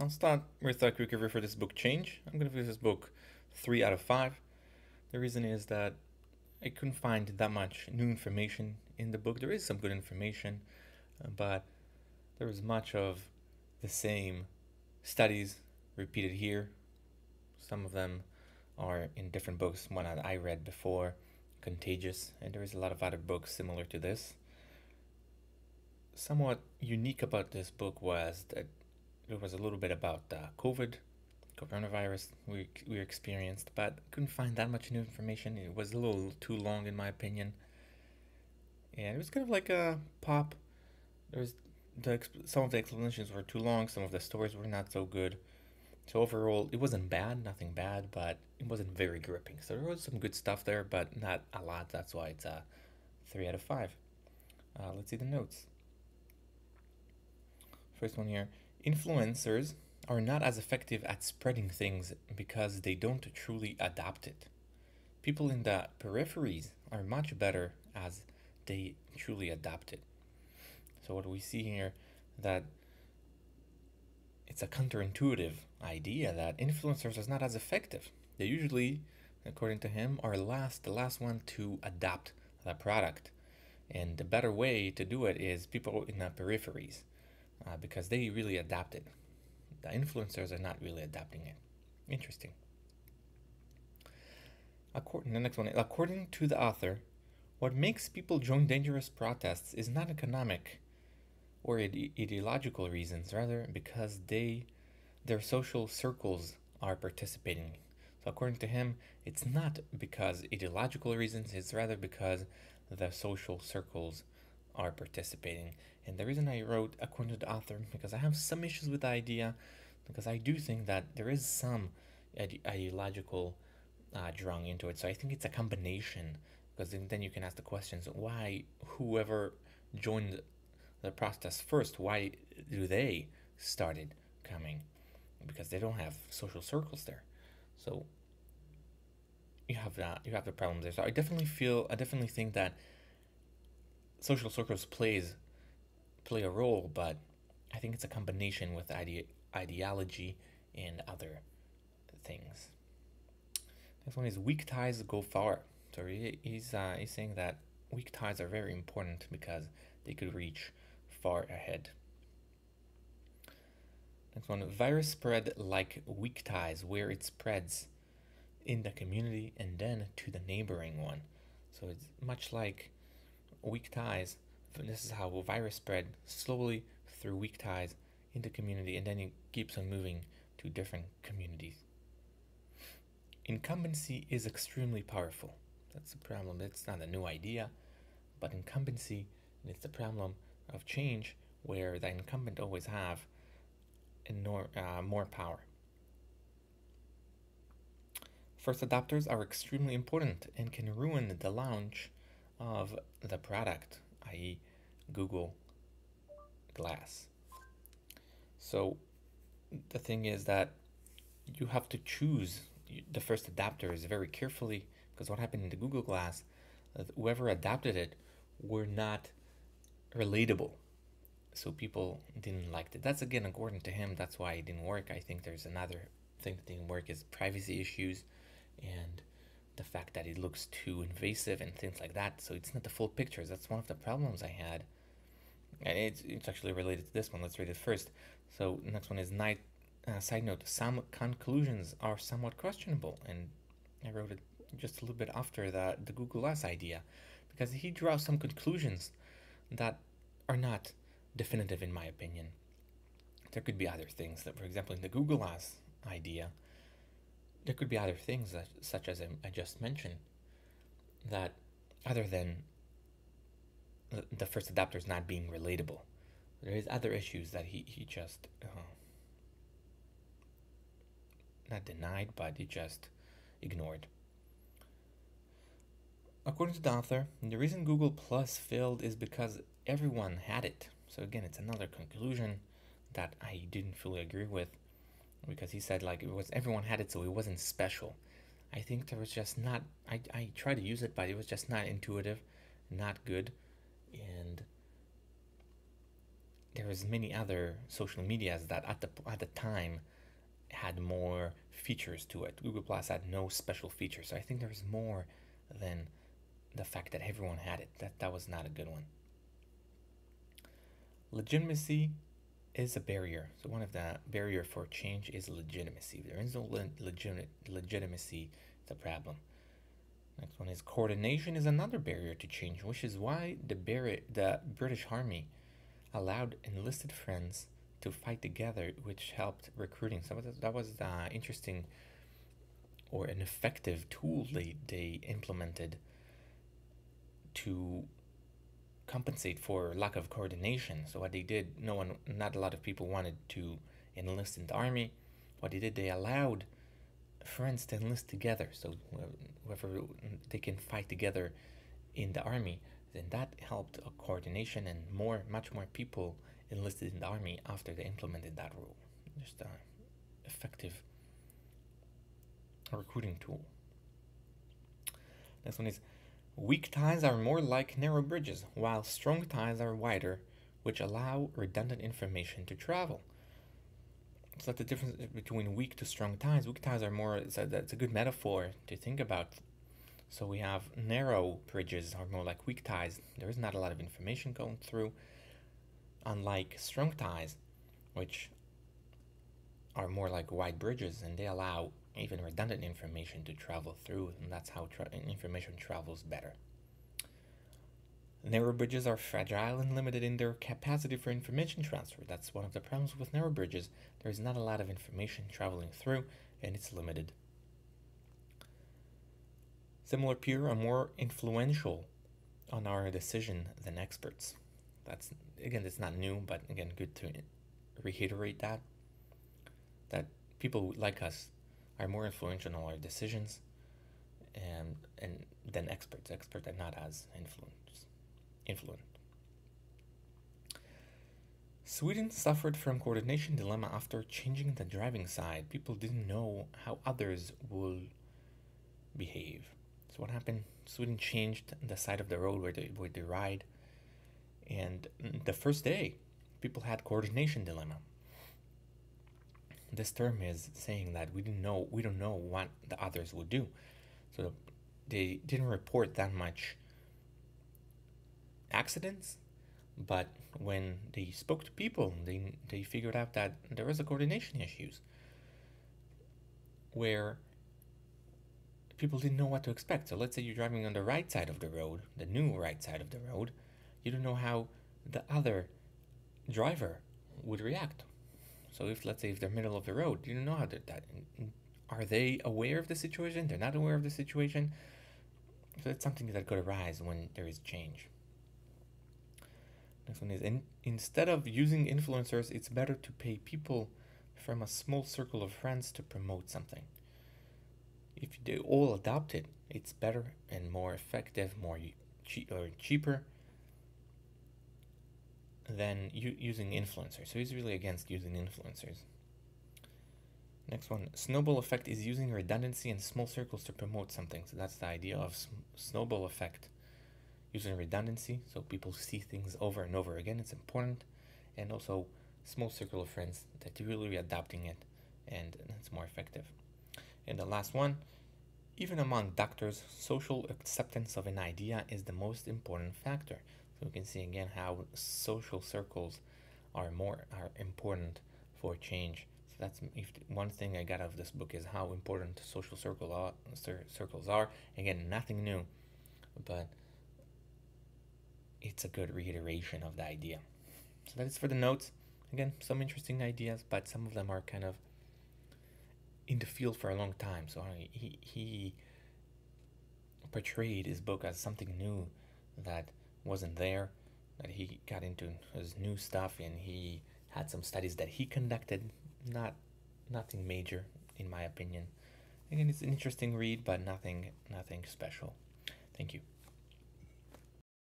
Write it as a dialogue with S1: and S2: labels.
S1: I'll start with a quick review for this book, Change. I'm going to give this book 3 out of 5. The reason is that I couldn't find that much new information in the book. There is some good information, uh, but there was much of the same studies repeated here. Some of them are in different books, one that I read before, Contagious, and there is a lot of other books similar to this. Somewhat unique about this book was that it was a little bit about uh, COVID, coronavirus we, we experienced, but couldn't find that much new information. It was a little too long, in my opinion. And it was kind of like a pop. There was the some of the explanations were too long, some of the stories were not so good. So overall, it wasn't bad, nothing bad, but it wasn't very gripping. So there was some good stuff there, but not a lot. That's why it's a three out of five. Uh, let's see the notes. First one here. Influencers are not as effective at spreading things because they don't truly adapt it. People in the peripheries are much better as they truly adapt it. So what we see here that it's a counterintuitive idea that influencers are not as effective. They usually, according to him, are last the last one to adapt the product. And the better way to do it is people in the peripheries uh, because they really adapt it. The influencers are not really adapting it. Interesting. According, the next one, according to the author, what makes people join dangerous protests is not economic or ide- ideological reasons, rather because they, their social circles are participating. So according to him, it's not because ideological reasons, it's rather because the social circles are participating. And the reason I wrote according to the author, because I have some issues with the idea, because I do think that there is some ide- ideological uh, drawn into it. So I think it's a combination, because then, then you can ask the questions why whoever joined the process first, why do they started coming? Because they don't have social circles there. So you have that you have the problems there. So I definitely feel I definitely think that social circles plays play a role, but I think it's a combination with ide- ideology and other things. Next one is weak ties go far. So he, he's uh, he's saying that weak ties are very important because they could reach far ahead. Next one, virus spread like weak ties, where it spreads in the community and then to the neighboring one. So it's much like weak ties. This is how virus spread slowly through weak ties into community, and then it keeps on moving to different communities. Incumbency is extremely powerful. That's the problem. It's not a new idea, but incumbency is the problem of change where the incumbent always have nor, uh, more power. First adopters are extremely important and can ruin the launch of the product, i.e., Google Glass. So the thing is that you have to choose the first adapters very carefully because what happened in the Google Glass, uh, whoever adapted it were not relatable. So people didn't like it. That's again according to him. That's why it didn't work. I think there's another thing that didn't work is privacy issues and the fact that it looks too invasive and things like that. So it's not the full pictures. That's one of the problems I had. And it's, it's actually related to this one. Let's read it first. So next one is night. Uh, side note: Some conclusions are somewhat questionable, and I wrote it just a little bit after the the Google Glass idea, because he draws some conclusions that are not definitive in my opinion. There could be other things that, for example, in the Google Glass idea, there could be other things that, such as I just mentioned, that other than the first adapters not being relatable, there is other issues that he, he just uh, not denied, but he just ignored. According to the author, the reason Google Plus failed is because everyone had it. So again, it's another conclusion that I didn't fully agree with because he said like it was everyone had it so it wasn't special. I think there was just not I, I tried to use it but it was just not intuitive, not good and there was many other social medias that at the at the time had more features to it. Google Plus had no special features, so I think there was more than the fact that everyone had it. That that was not a good one. Legitimacy is a barrier. So one of the barrier for change is legitimacy. If there is no le- legitimate legitimacy, it's a problem. Next one is coordination is another barrier to change, which is why the Bar- the British Army allowed enlisted friends to fight together, which helped recruiting. So that was uh, interesting or an effective tool they, they implemented to compensate for lack of coordination. So what they did, no one, not a lot of people wanted to enlist in the army. What they did, they allowed friends to enlist together. So whoever they can fight together in the army, then that helped a coordination and more, much more people enlisted in the army after they implemented that rule. Just an effective recruiting tool. Next one is weak ties are more like narrow bridges, while strong ties are wider, which allow redundant information to travel. So that's the difference between weak to strong ties. Weak ties are more, it's a, that's a good metaphor to think about. So we have narrow bridges are more like weak ties. There is not a lot of information going through unlike strong ties, which are more like wide bridges and they allow even redundant information to travel through, and that's how tra- information travels better. Narrow bridges are fragile and limited in their capacity for information transfer. That's one of the problems with narrow bridges. There's not a lot of information traveling through, and it's limited. Similar peer are more influential on our decision than experts. That's again, it's not new, but again, good to reiterate that that people like us are more influential on our decisions and and than experts. Experts are not as influence influent. Sweden suffered from coordination dilemma after changing the driving side. People didn't know how others will behave. So what happened? Sweden changed the side of the road where they where they ride and mm, the first day, people had coordination dilemma. This term is saying that we didn't know we don't know what the others would do. So they didn't report that much accidents, but when they spoke to people, they they figured out that there was a coordination issues where people didn't know what to expect. So let's say you're driving on the right side of the road, the new right side of the road, you don't know how the other driver would react. So if let's say if they're middle of the road, you don't know how they're that. Are they aware of the situation? They're not aware of the situation. So it's something that could arise when there is change. Next one is in, instead of using influencers, it's better to pay people from a small circle of friends to promote something. If they all adopt it, it's better and more effective, more cheap or cheaper than using influencers. So he's really against using influencers. Next one, snowball effect is using redundancy in small circles to promote something. So that's the idea of snowball effect, using redundancy so people see things over and over again. It's important, and also small circle of friends that you're really adopting it, and it's more effective. And the last one, even among doctors, social acceptance of an idea is the most important factor. So we can see again how social circles are more are important for change. So that's if one thing I got out of this book is how important social circle are, circles are. Again, nothing new, but it's a good reiteration of the idea. So that is for the notes. Again, some interesting ideas, but some of them are kind of in the field for a long time. So he he portrayed his book as something new that wasn't there, that he got into his new stuff and he had some studies that he conducted. Not nothing major in my opinion. Again, it's an interesting read, but nothing nothing special. Thank you.